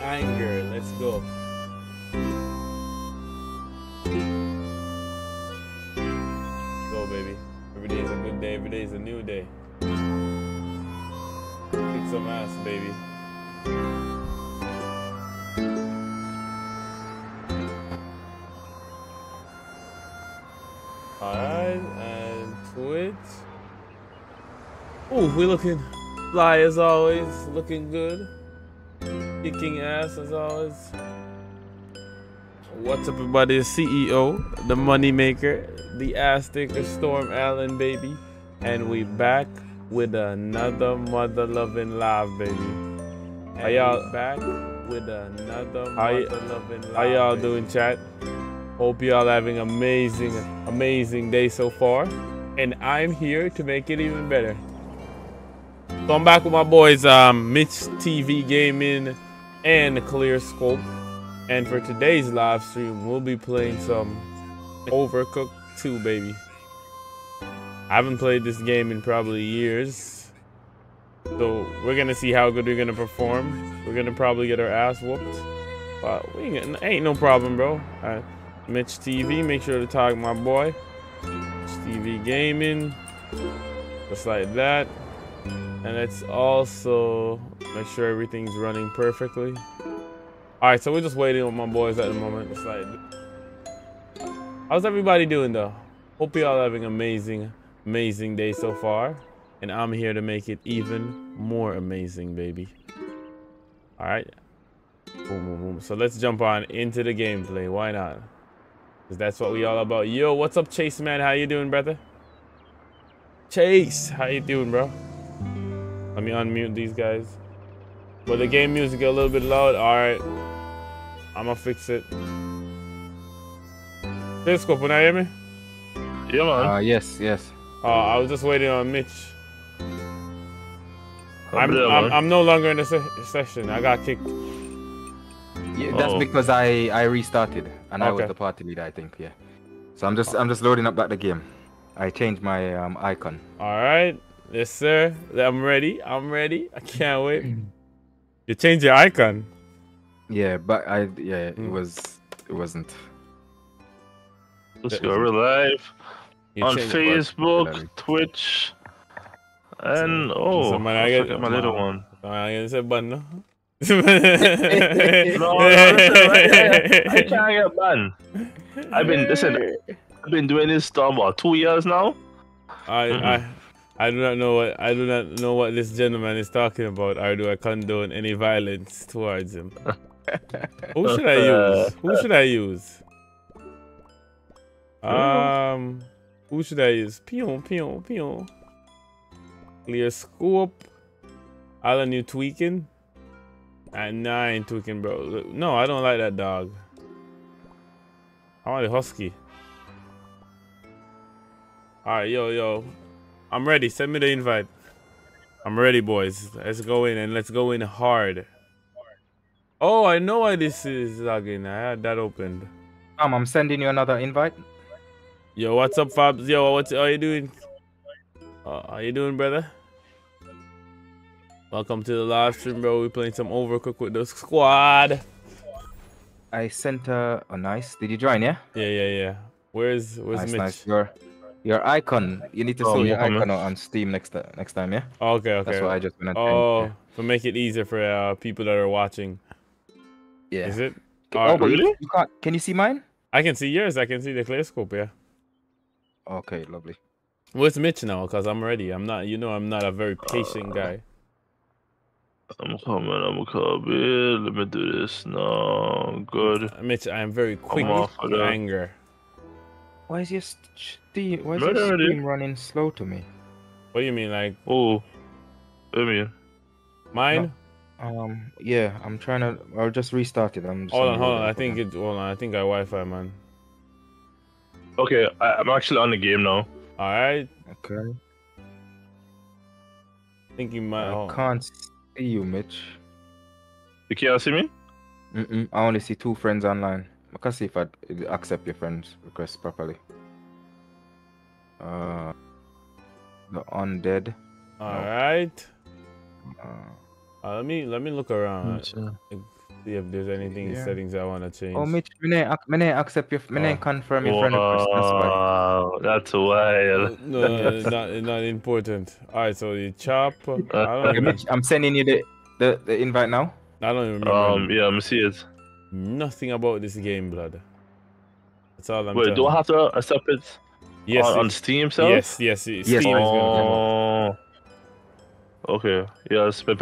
anger. Let's go. Go, baby. Every day is a good day. Every day is a new day. Kick some ass, baby. Alright, and Twitch. Ooh, we looking fly as always, looking good. Kicking ass as always. What's up, everybody? The CEO, the money maker, the Aztec, Storm Allan, baby. And we back with another mother loving live, baby. How y'all back with another mother loving live? How y'all doing, chat? Hope y'all having amazing, amazing day so far. And I'm here to make it even better. So I'm back with my boys, um, Mitch TV Gaming and Clear Scope. And for today's live stream, we'll be playing some Overcooked 2, baby. I haven't played this game in probably years. So we're gonna see how good we're gonna perform. We're gonna probably get our ass whooped. But we ain't, ain't no problem, bro. Uh, Mitch TV, make sure to tag my boy. Mitch TV Gaming. Just like that. And let's also make sure everything's running perfectly. Alright, so we're just waiting on my boys at the moment. It's like How's everybody doing though? Hope y'all having amazing, amazing day so far. And I'm here to make it even more amazing, baby. Alright. Boom, boom, boom. So let's jump on into the gameplay. Why not? Because that's what we all about. Yo, what's up, Chase, man? How you doing, brother? Chase, how you doing, bro? Let me unmute these guys. But the game music a little bit loud. Alright. I'ma fix it. Disco, can I hear me? Yeah, man. Uh, yes, yes. Uh, I was just waiting on Mitch. I'm, there, I'm. I'm no longer in the se session. I got kicked. Yeah, that's Oh. because I I restarted and I was the party leader, I think. Yeah. So I'm just I'm just loading up back the game. I changed my um, icon. All right. Yes, sir. I'm ready. I'm ready. I can't wait. You changed your icon. Yeah, but I yeah it Mm. was it wasn't. Let's go. We're live You on Facebook, Whatever. Twitch, and oh, So, man, I I get- forgot my little one. Ah, yan sa ban, no? No, no, I, I can't get banned. I've been listen. I've been doing this stuff what two years now. I, I, I do not know what I do not know what this gentleman is talking about, or do I condone any violence towards him? Who should I use? Who should I use? Um, who should I use? Pew pew pew. Clear scope. Allan, you tweaking? Nah, I ain't tweaking, bro. No, I don't like that dog. I want a husky. Alright, yo, yo. I'm ready. Send me the invite. I'm ready, boys. Let's go in and let's go in hard. Oh, I know why this is logging. I had that opened. Um, I'm sending you another invite. Yo, what's up, Fabs? Yo, what's how you doing? Uh, how you doing, brother? Welcome to the live stream, bro. We playing some Overcooked with the squad. I sent uh oh nice. Did you join? Yeah. Yeah, yeah, yeah. Where's Where's nice, Mitch? nice. Your your icon. You need to Oh, show your icon on Steam next ti- next time. Yeah. Oh, okay, okay. That's what I just went. oh, to make it easier for uh, people that are watching. yeah. Is it? Oh, Alright. but you- Really? you can't. Can you see mine? I can see yours. I can see the clear scope. Yeah. Okay, lovely. Where's Mitch now? Cause I'm ready. I'm not. You know, I'm not a very patient guy. I'm coming. I'm coming. Let me do this. now. good. Uh, Mitch, I am very quick off of to that. anger. Why is your Steam? Why is Right your already. running slow to me? What do you mean, like Oh, I mean, mine? Um, yeah, I'm trying to. I'll just restart it. I'm. Just Hold on, hold on. I think again. it. Hold on. I think I Wi-Fi, man. okay. I, I'm actually on the game now. All right. Okay. I think you might. I Oh. can't see you, Mitch. You can't see me? Mm-mm. I only see two friends online. I can see if I accept your friends request properly. Uh, the undead. All right. Uh, Uh, let me let me look around. Yes, yeah. See if there's anything in Yeah. settings I want to change. Oh, Mitch, me nah, ac- me nah accept your, me nah Oh. confirm your friend request. That's why. Wow, that's wild. no, no, it's not, it's not important. All right, so the chop. I don't okay, Mitch, I'm sending you the, the, the invite now. I don't even remember Um, yeah, I'm see it. Nothing about this game, blood. That's all I'm Wait, telling do I have to accept it Yes, on, on Steam, self? yes, yes, yes. Yes. Steam is gonna come up. Oh. Okay. Yes, but